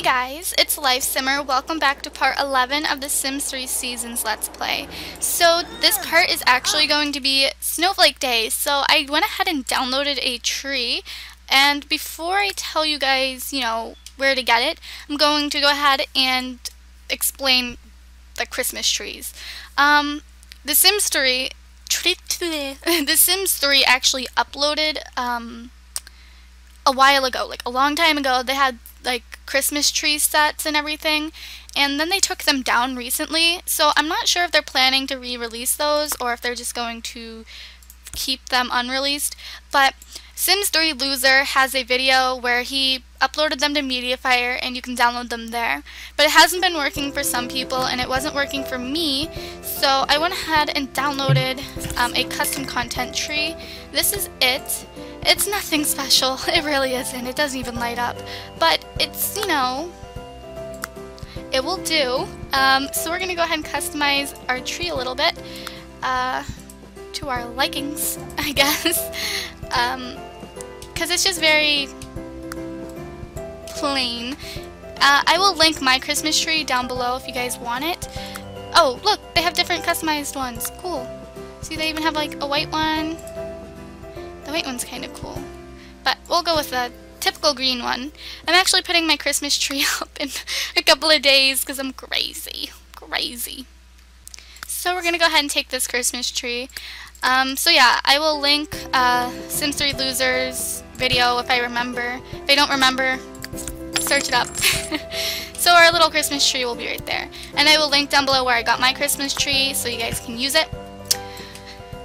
Hey guys, it's Life Simmer. Welcome back to part 11 of the Sims 3 Seasons Let's Play. So this part is actually going to be Snowflake Day. So I went ahead and downloaded a tree. And before I tell you guys, you know, where to get it, I'm going to go ahead and explain the Christmas trees. Um, the Sims 3, the Sims 3 actually uploaded um, a while ago, like a long time ago. They had like Christmas tree sets and everything, and then they took them down recently. So I'm not sure if they're planning to re-release those or if they're just going to keep them unreleased. But Sims 3 Loser has a video where he uploaded them to Mediafire and you can download them there. But it hasn't been working for some people and it wasn't working for me, so I went ahead and downloaded um, a custom content tree. This is it. It's nothing special, it really isn't, it doesn't even light up. But it's, you know, it will do. Um, so we're going to go ahead and customize our tree a little bit uh, to our likings, I guess. Because um, it's just very plain. Uh, I will link my Christmas tree down below if you guys want it. Oh, look, they have different customized ones. Cool. See, they even have like a white one. The white one's kind of cool. But we'll go with the typical green one. I'm actually putting my Christmas tree up in a couple of days because I'm crazy. Crazy. So we're going to go ahead and take this Christmas tree. Um, so yeah, I will link uh, Sims 3 Losers video if I remember. If I don't remember, search it up. so our little Christmas tree will be right there. And I will link down below where I got my Christmas tree so you guys can use it.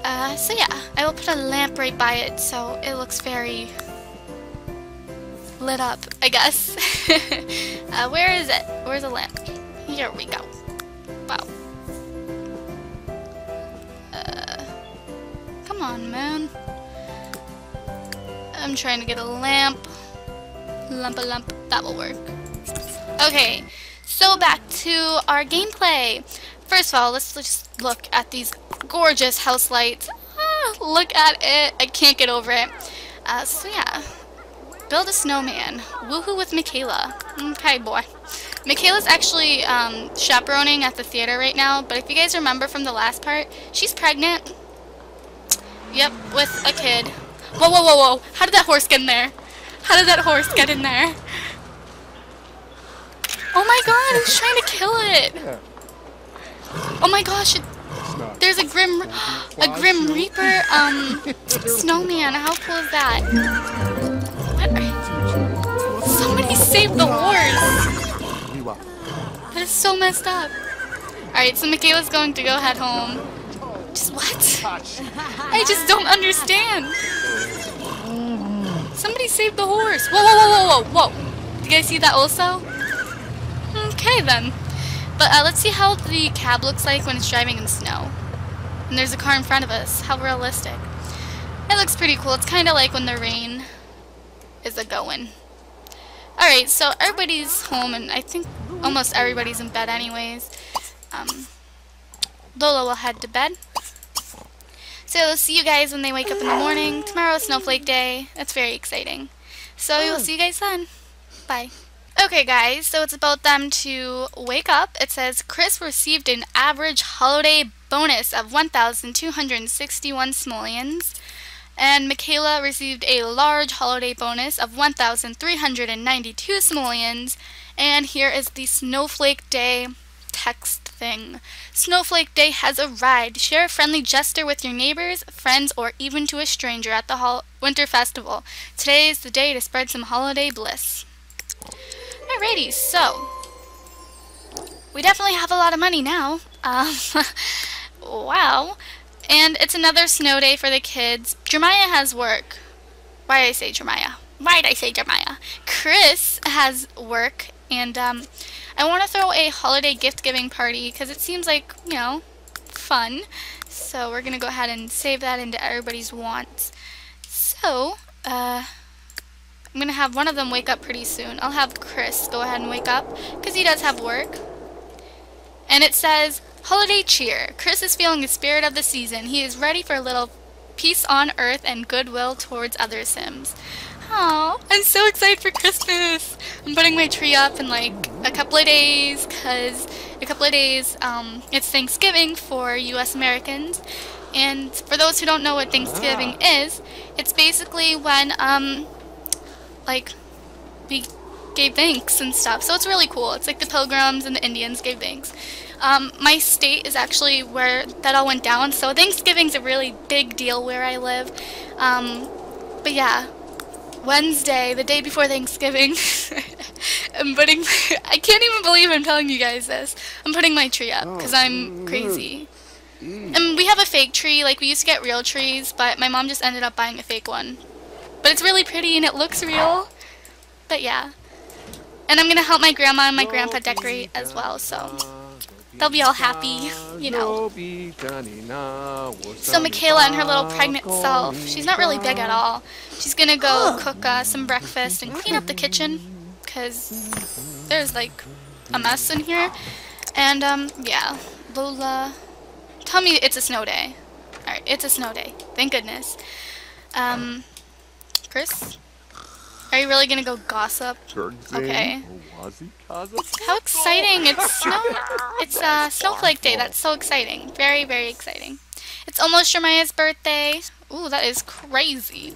Uh, so yeah, I will put a lamp right by it so it looks very lit up, I guess. uh, where is it? Where's the lamp? Here we go. Wow. Uh, come on, man. I'm trying to get a lamp. Lump a lump. That will work. Okay, so back to our gameplay. First of all, let's just look at these gorgeous house lights. Ah, look at it. I can't get over it. Uh, so yeah, build a snowman. Woohoo with Michaela. Okay, boy. Michaela's actually um, chaperoning at the theater right now, but if you guys remember from the last part, she's pregnant. Yep, with a kid. Whoa, whoa, whoa, whoa. How did that horse get in there? How did that horse get in there? Oh my god, he's trying to kill it. Oh my gosh, it, there's a grim, a grim reaper, um, snowman. How cool is that? What? Somebody saved the horse. That is so messed up. Alright, so Michaela's going to go head home. Just what? I just don't understand. Somebody saved the horse. Whoa, whoa, whoa, whoa, whoa, whoa. You guys see that also? Okay, then. But uh, let's see how the cab looks like when it's driving in snow. And there's a car in front of us. How realistic. It looks pretty cool. It's kind of like when the rain is a-going. Alright, so everybody's home, and I think almost everybody's in bed anyways. Um, Lola will head to bed. So see you guys when they wake up in the morning. Tomorrow is Snowflake Day. That's very exciting. So we'll see you guys then. Bye. Okay guys, so it's about them to wake up. It says Chris received an average holiday bonus of 1,261 simoleons. And Michaela received a large holiday bonus of 1,392 simoleons. And here is the Snowflake Day text thing. Snowflake Day has arrived. Share a friendly gesture with your neighbors, friends, or even to a stranger at the Winter Festival. Today is the day to spread some holiday bliss. Alrighty, so we definitely have a lot of money now. Um, wow. And it's another snow day for the kids. Jeremiah has work. Why did I say Jeremiah? Why did I say Jeremiah? Chris has work, and um, I want to throw a holiday gift-giving party because it seems like, you know, fun. So we're going to go ahead and save that into everybody's wants. So, uh, I'm going to have one of them wake up pretty soon. I'll have Chris go ahead and wake up because he does have work. And it says, Holiday cheer. Chris is feeling the spirit of the season. He is ready for a little peace on earth and goodwill towards other Sims. Oh, I'm so excited for Christmas. I'm putting my tree up in like a couple of days because a couple of days um, it's Thanksgiving for U.S. Americans. And for those who don't know what Thanksgiving is, it's basically when um, like we gave thanks and stuff. So it's really cool. It's like the Pilgrims and the Indians gave thanks. Um, my state is actually where that all went down, so Thanksgiving's a really big deal where I live. Um, but yeah, Wednesday, the day before Thanksgiving, I'm putting. I can't even believe I'm telling you guys this. I'm putting my tree up because I'm crazy. And we have a fake tree. Like we used to get real trees, but my mom just ended up buying a fake one. But it's really pretty and it looks real. But yeah. And I'm gonna help my grandma and my grandpa decorate as well, so they'll be all happy, you know. So Michaela and her little pregnant self, she's not really big at all. She's gonna go cook uh, some breakfast and clean up the kitchen, because there's like a mess in here. And um, yeah, Lola, tell me it's a snow day. Alright, it's a snow day. Thank goodness. Um, Chris? Are you really gonna go gossip? Okay. How exciting! It's snow. It's uh, Snowflake Day. That's so exciting. Very, very exciting. It's almost Jeremiah's birthday. Ooh, that is crazy.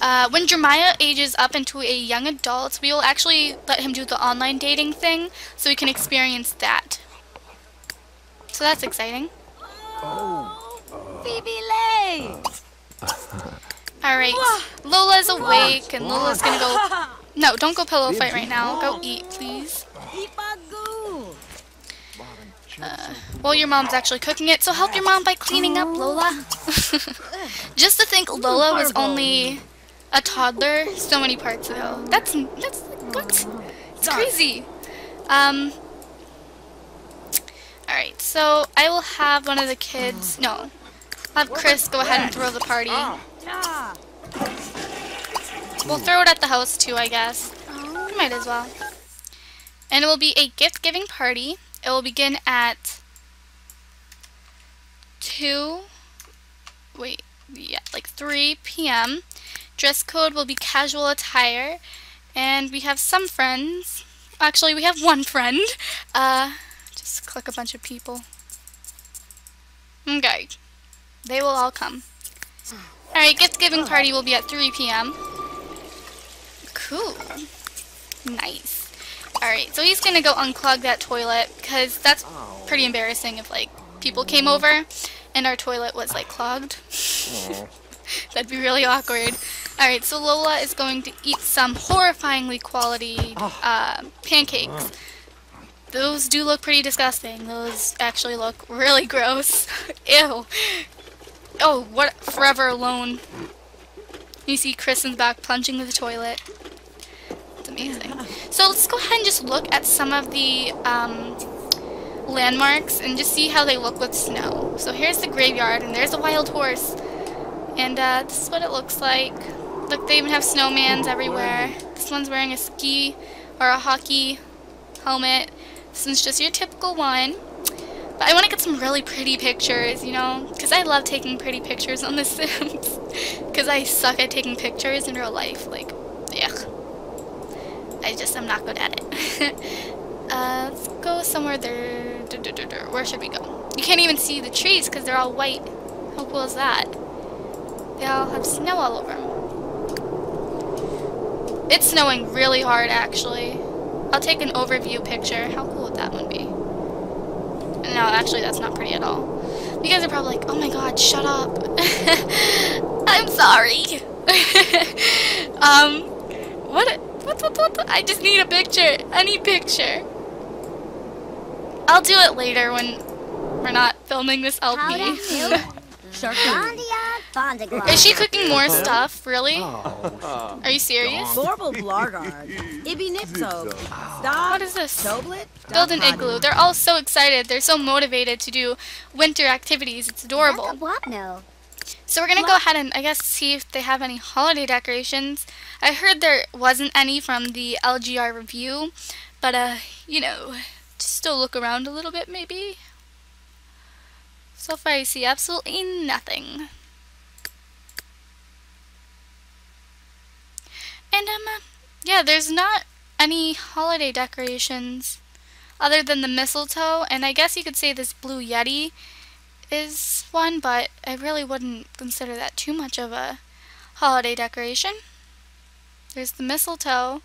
Uh, when Jeremiah ages up into a young adult, we will actually let him do the online dating thing, so he can experience that. So that's exciting. Oh. Phoebe Lay! Alright, Lola's awake, and Lola's gonna go... No, don't go pillow fight right now. Go eat, please. Uh, well, your mom's actually cooking it, so help your mom by cleaning up, Lola. Just to think Lola was only a toddler so many parts ago. That's, that's, what? It's crazy. Um, alright, so I will have one of the kids, no, have Chris go ahead and throw the party. We'll throw it at the house too, I guess. Might as well. And it will be a gift-giving party. It will begin at 2, wait, yeah, like 3 p.m. Dress code will be casual attire. And we have some friends. Actually, we have one friend. Uh, just click a bunch of people. Okay. They will all come. Alright, gift giving party will be at 3 p.m. Cool. Nice. Alright, so he's gonna go unclog that toilet, because that's pretty embarrassing if, like, people came over and our toilet was, like, clogged. That'd be really awkward. Alright, so Lola is going to eat some horrifyingly quality uh, pancakes. Those do look pretty disgusting. Those actually look really gross. Ew. Oh, what? Forever Alone. You see Chris in the back plunging to the toilet. Amazing. So let's go ahead and just look at some of the um, landmarks and just see how they look with snow. So here's the graveyard, and there's a wild horse. And uh, this is what it looks like. Look, they even have snowmans everywhere. This one's wearing a ski or a hockey helmet. This one's just your typical one. But I want to get some really pretty pictures, you know? Because I love taking pretty pictures on The Sims. Because I suck at taking pictures in real life. Like, yeah. I just, I'm not good at it. uh, let's go somewhere there. Where should we go? You can't even see the trees because they're all white. How cool is that? They all have snow all over them. It's snowing really hard, actually. I'll take an overview picture. How cool would that one be? No, actually, that's not pretty at all. You guys are probably like, oh my god, shut up. I'm sorry. um, what, I just need a picture. Any picture. I'll do it later when we're not filming this LP. Is she cooking more stuff? Really? Oh, Are you serious? Vorble Blargard. Ibi Nipso. What is this? Doblet. Build an igloo. They're all so excited. They're so motivated to do winter activities. It's adorable. no. So we're gonna go ahead and I guess see if they have any holiday decorations. I heard there wasn't any from the LGR review, but uh, you know, just still look around a little bit maybe. So far I see absolutely nothing. And um, uh, yeah, there's not any holiday decorations other than the mistletoe, and I guess you could say this blue yeti is one, but I really wouldn't consider that too much of a holiday decoration. There's the mistletoe.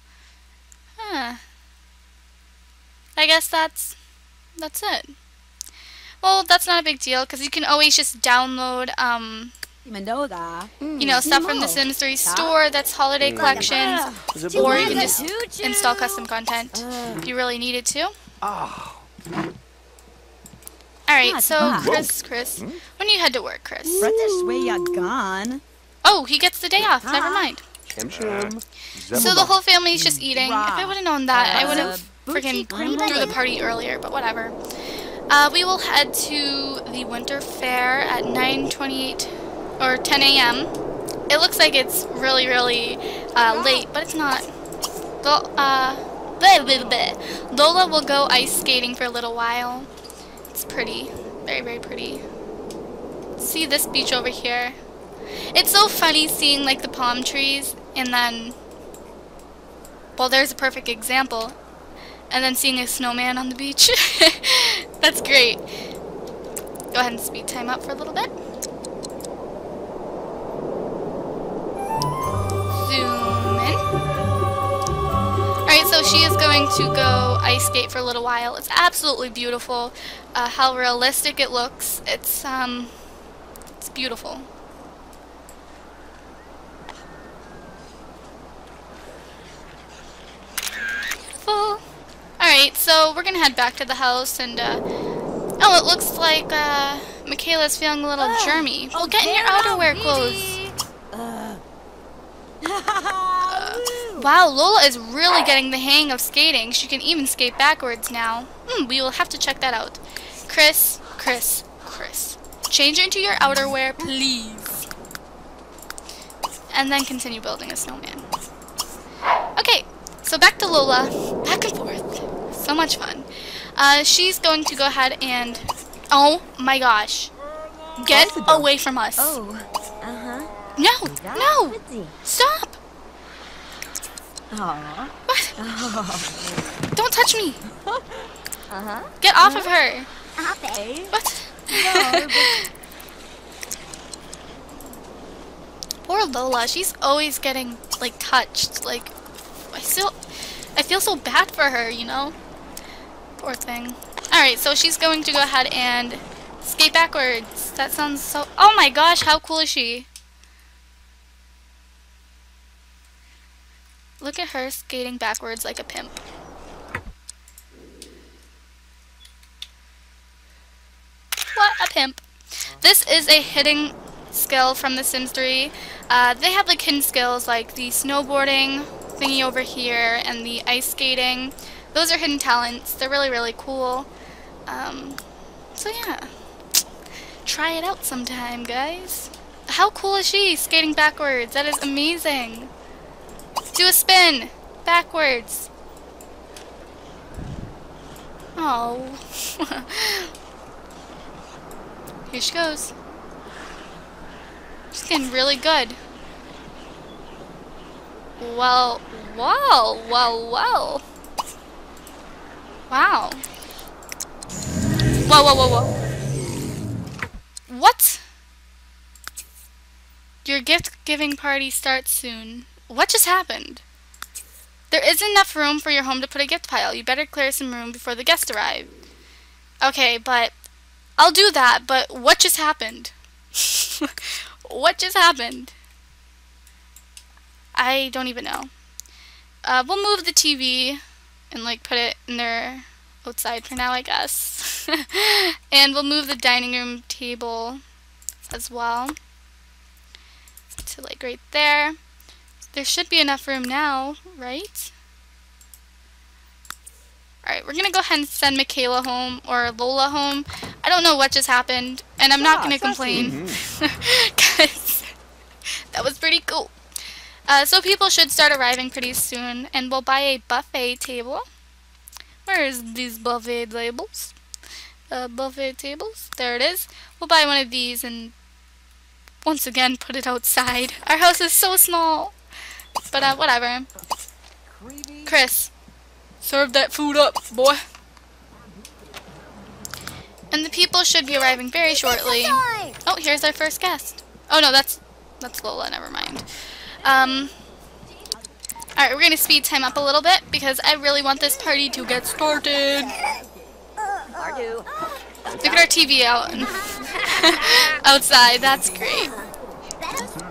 Huh. I guess that's that's it. Well, that's not a big deal because you can always just download um, Mendoza. you know, stuff from the Sims 3 store that's holiday collections, or you can just install custom content uh. if you really needed to. Ah. Alright, so Chris, Chris, when you head to work, Chris? British way you gone. Oh, he gets the day off, never mind. So the whole family's just eating. If I would have known that, I would have freaking threw the party earlier, but whatever. Uh, we will head to the winter fair at 9.28 or 10 a.m. It looks like it's really, really uh, late, but it's not. Lo- uh, bleh, bleh, bleh. Lola will go ice skating for a little while. It's pretty. Very, very pretty. See this beach over here? It's so funny seeing like the palm trees and then, well, there's a perfect example. And then seeing a snowman on the beach. That's great. Go ahead and speed time up for a little bit. Zoom in. Alright, so she is going to go ice skate for a little while. It's absolutely beautiful. Uh, how realistic it looks. It's, um, it's. Beautiful. Alright, so we're gonna head back to the house and, uh, oh, it looks like, uh, Michaela's feeling a little germy. Well, get in your outerwear clothes. Wow, Lola is really getting the hang of skating. She can even skate backwards now. Hmm, we will have to check that out. Chris, Chris, Chris. Change into your outerwear, please. And then continue building a snowman. Okay, so back to Lola. Back and forth. So much fun. Uh, she's going to go ahead and... Oh my gosh. Get away from us. Oh. Uh-huh. No, no. Stop. What? Don't touch me. Uh-huh. Get off of her. What? No, Poor Lola. She's always getting like touched. Like I still, I feel so bad for her. You know. Poor thing. All right, so she's going to go ahead and skate backwards. That sounds so. Oh my gosh, how cool is she? Look at her skating backwards like a pimp. What a pimp. This is a hitting skill from The Sims 3. Uh, they have like hidden skills like the snowboarding thingy over here and the ice skating. Those are hidden talents. They're really, really cool. Um, so yeah. Try it out sometime, guys. How cool is she skating backwards? That is amazing. Do a spin. Backwards. Oh. Here she goes. She's getting really good. Well, wow, well, well. Wow. Whoa, whoa, whoa, whoa. What? Your gift giving party starts soon. What just happened? There isn't enough room for your home to put a gift pile. You better clear some room before the guests arrive. Okay, but I'll do that, but what just happened? what just happened? I don't even know. Uh, we'll move the TV and like put it in there outside for now, I guess. and we'll move the dining room table as well to like right there. There should be enough room now, right? Alright, we're gonna go ahead and send Michaela home or Lola home. I don't know what just happened, and I'm not gonna complain. Mm-hmm. Because that was pretty cool. Uh, so people should start arriving pretty soon, and we'll buy a buffet table. Where is these buffet tables? Uh, buffet tables? There it is. We'll buy one of these and once again put it outside. Our house is so small. But uh, whatever. Chris, serve that food up, boy. And the people should be arriving very shortly. Oh, here's our first guest. Oh no, that's that's Lola. Never mind. Um. Alright, we're gonna speed time up a little bit because I really want this party to get started. Look at our TV out outside. That's great.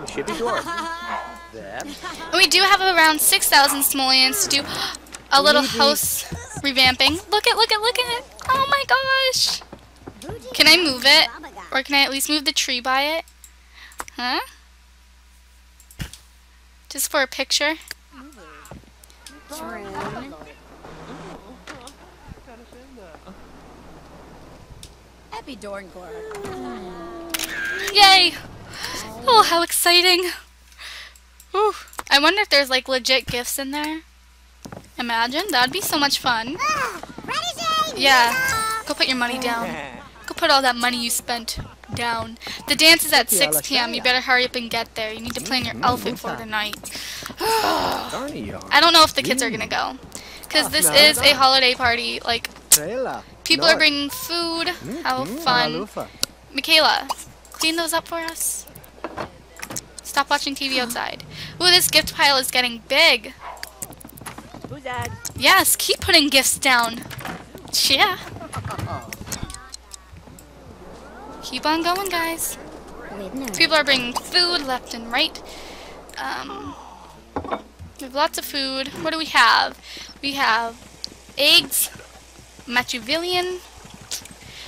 Should be door. And we do have around 6,000 simoleons to do a little house revamping. Look at, look at, look at it. Oh my gosh. Can I move it? Or can I at least move the tree by it? Huh? Just for a picture? Yay! Oh, how exciting! Whew. I wonder if there's like legit gifts in there. Imagine, that'd be so much fun. Yeah, go put your money down. Go put all that money you spent down. The dance is at 6 p.m. You better hurry up and get there. You need to plan your outfit for the night. I don't know if the kids are gonna go. Because this is a holiday party. Like, people are bringing food. Have fun. Michaela, clean those up for us. Stop watching TV outside. Ooh, this gift pile is getting big. Who's that? Yes, keep putting gifts down. Yeah. Keep on going, guys. People are bringing food left and right. Um, we have lots of food. What do we have? We have eggs, machiavellian.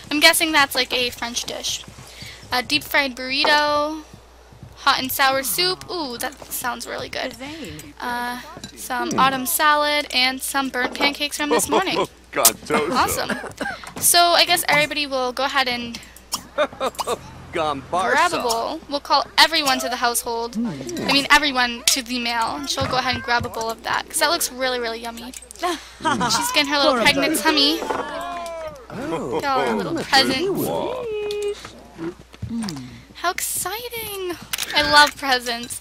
I'm guessing that's like a French dish. A deep fried burrito, hot and sour soup. Ooh, that sounds really good. Uh, some autumn salad and some burnt pancakes from this morning. Gantoso. Awesome. So I guess everybody will go ahead and Gombarsa. bowl. We'll call everyone to the household. I mean everyone to the mail. And she'll go ahead and grab a bowl of that. Because that looks really, really yummy. She's getting her little pregnant tummy. Oh. Got all her little presents. How exciting! I love presents.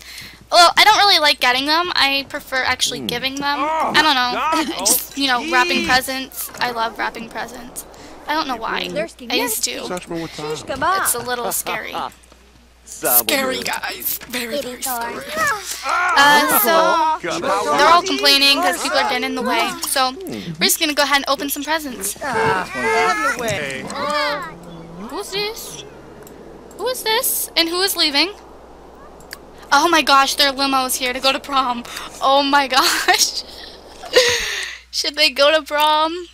Well, I don't really like getting them. I prefer actually hmm. giving them. Ah. I don't know. Ah. Just, you know, wrapping presents. I love wrapping presents. I don't know why. I used to. It's a little scary. Scary, guys. Very, very scary. Uh, so, they're all complaining because people are getting in the way. So, we're just gonna go ahead and open some presents. Who's this? Who is this? And who is leaving? Oh my gosh, their limo is here to go to prom. Oh my gosh. Should they go to prom?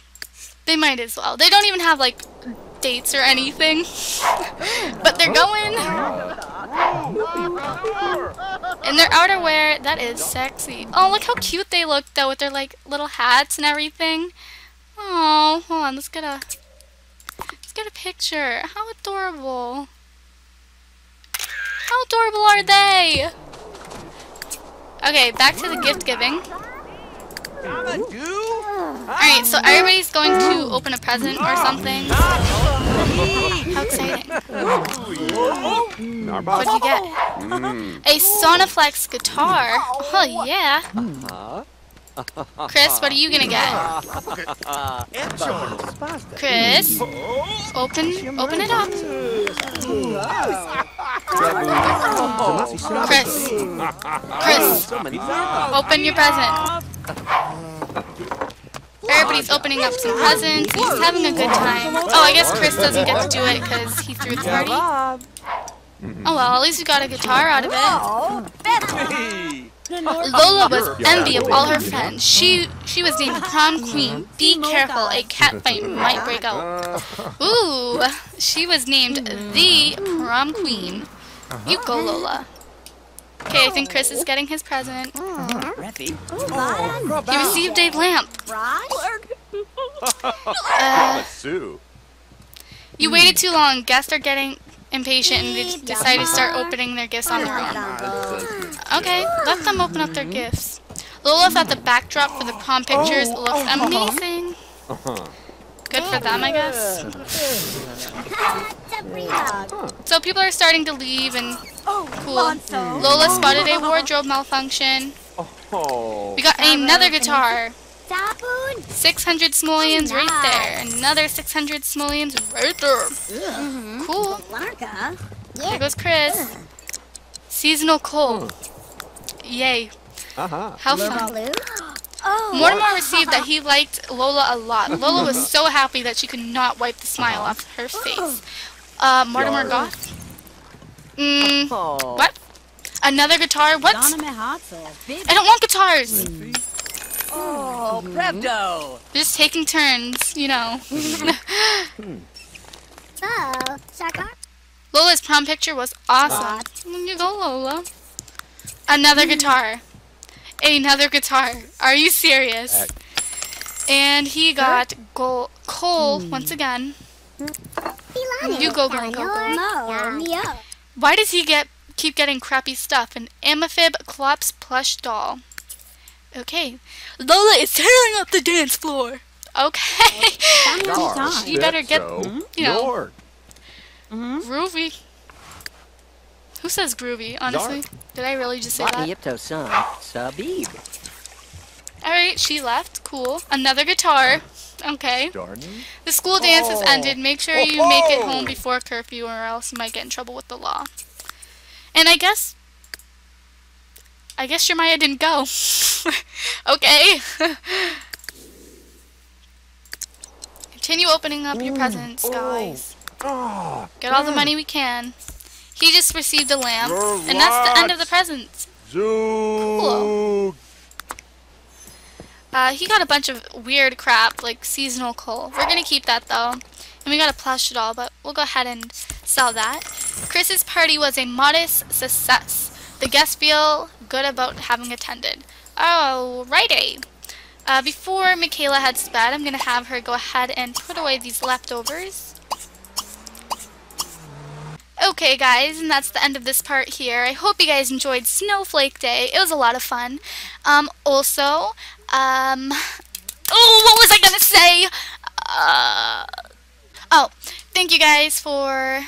They might as well. They don't even have like dates or anything. but they're going. And their outerwear, that is sexy. Oh, look how cute they look though with their like little hats and everything. Oh, hold on, let's get a let's get a picture. How adorable. How adorable are they? Okay, back to the gift giving. Alright, so everybody's going to open a present or something. How exciting. What'd you get? A Sonaflex guitar. Oh yeah. Chris, what are you gonna get? Chris, open open it up. Chris, Chris, open your present. Mm. Everybody's opening up some presents. He's having a good time. Oh, I guess Chris doesn't get to do it because he threw the party. Mm-hmm. Oh well, at least we got a guitar out of it. Lola was envy of all her friends. She she was named prom queen. Be careful, a cat fight might break out. Ooh, she was named the prom queen. You go, Lola. Okay, I think Chris is getting his present. Mm-hmm. He received a lamp. Uh, Sue. you hmm. waited too long. Guests are getting impatient and they decide to start opening their gifts on their own. Okay, let them open up their gifts. Lola thought the backdrop for the prom pictures oh, looks uh-huh. amazing. Uh-huh. Good for them, I guess. So people are starting to leave and cool. Lola spotted a wardrobe malfunction. Oh. We got another guitar. Sabun. 600 simoleons right there. Another 600 simoleons right there. Cool. Larka. There goes Chris. Seasonal coal. Yay. Uh-huh. How fun. Lulu. Oh. Mortimer received that he liked Lola a lot. Lola was so happy that she could not wipe the smile off her face. Uh, Mortimer Yarr. Goth? Mm, Oh. what? Another guitar? What? Donna Mehatsa. Big. I don't want guitars! Oh, Prepto. Just taking turns, you know. Hmm. Oh, Shaka. Lola's prom picture was awesome. You go, Lola. Another guitar. Another guitar. Are you serious? And he got gold, coal once again. You go, girl, go, go. No. Mio. Why does he get keep getting crappy stuff? An Amphib Clops plush doll. Okay. Lola is tearing up the dance floor. Okay. Yar. You better get- So, you know. Yar. Mm-hmm. groovy. Who says groovy, honestly? Did I really just say that? Yipto son, Sabib. Alright, she left. Cool. Another guitar. Okay. Darn. The school dance has Oh. ended. Make sure you make it Oh. home before curfew or else you might get in trouble with the law. And I guess... I guess Jeremiah didn't go. okay. Continue opening up your presents, guys. Oh. Get all the money we can. He just received a lamp. And that's the end of the presents. Zoog. Uh, he got a bunch of weird crap, like seasonal coal. We're gonna keep that though. And we got a plush doll, but we'll go ahead and sell that. Chris's party was a modest success. The guests feel good about having attended. Alrighty. Uh, before Michaela heads to bed, I'm gonna have her go ahead and put away these leftovers. Okay guys, and that's the end of this part here. I hope you guys enjoyed Snowflake Day. It was a lot of fun. Um, also, um, oh, what was I gonna say? Uh, oh, thank you guys for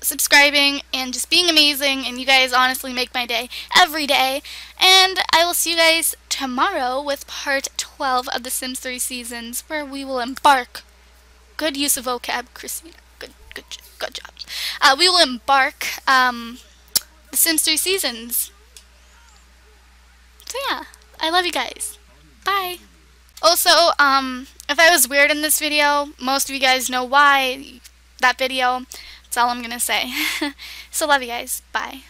subscribing and just being amazing, and you guys honestly make my day every day. And I will see you guys tomorrow with part 12 of The Sims 3 Seasons, where we will embark. Good use of vocab, Christina. Good, good, good job. Uh, we will embark um, The Sims 3 Seasons. So yeah, I love you guys. Bye. Also, um, if I was weird in this video, most of you guys know why that video. That's all I'm gonna say. so love you guys. Bye.